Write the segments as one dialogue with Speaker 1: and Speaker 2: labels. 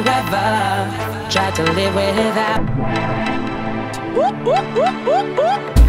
Speaker 1: you ever tried to live without? Whoop, whoop, whoop,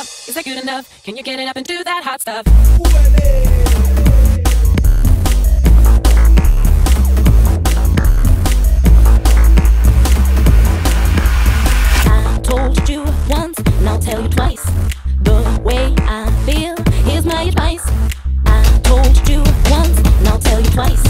Speaker 1: enough? Is that good enough? Can you get it up and do that hot stuff? I told you once, and I'll tell you twice. The way I feel, here's my advice. I told you once, and I'll tell you twice.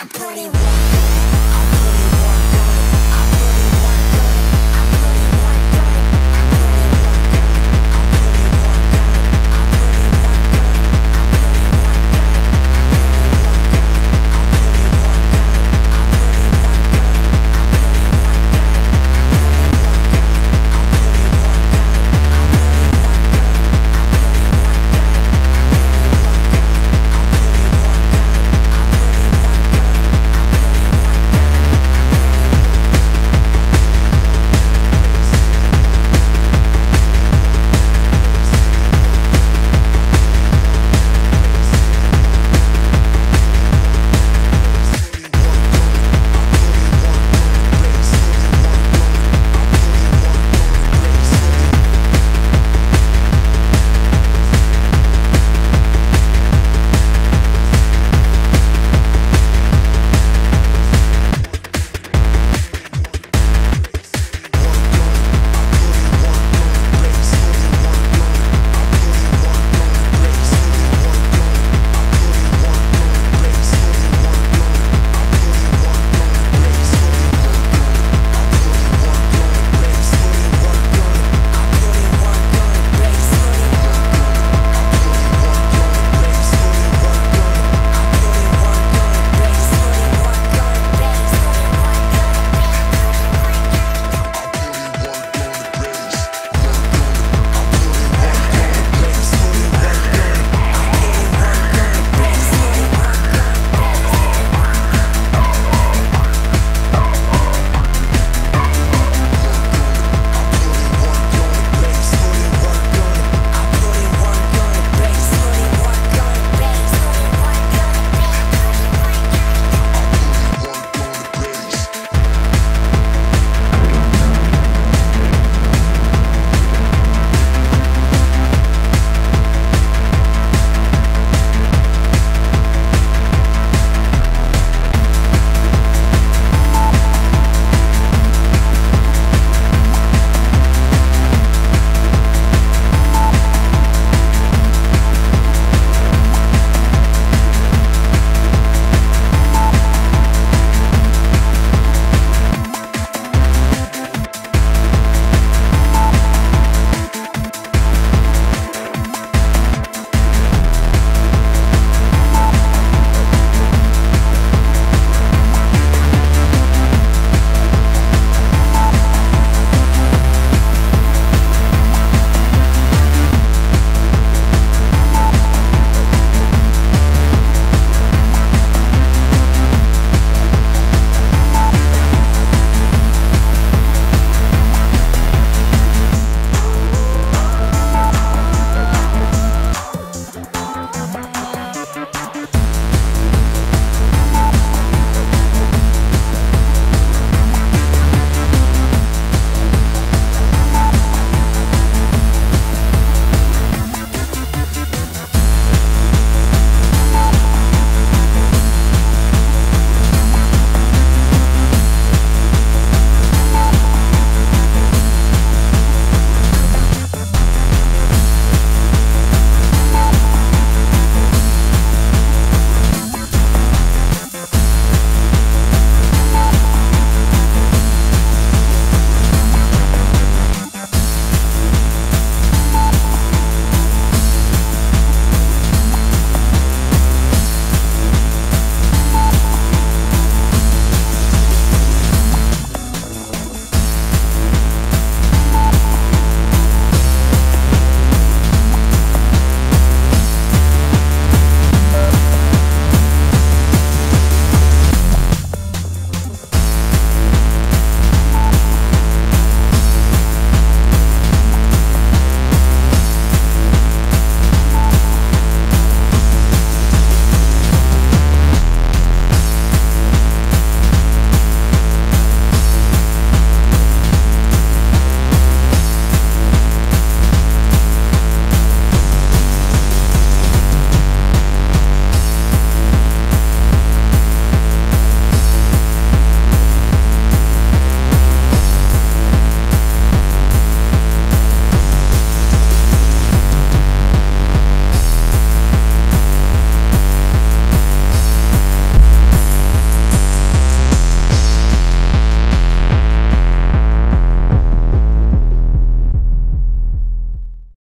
Speaker 1: I put it